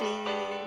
assim.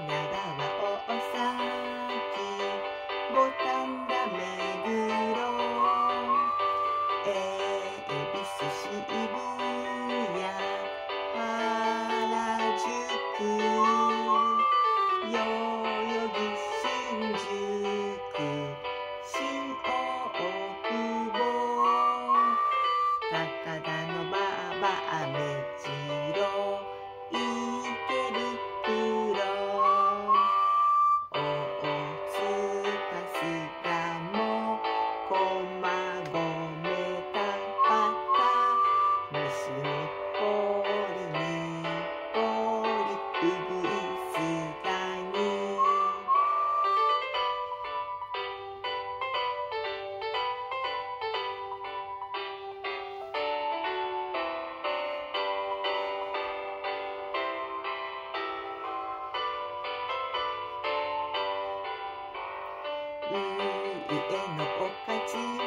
いいえのおかち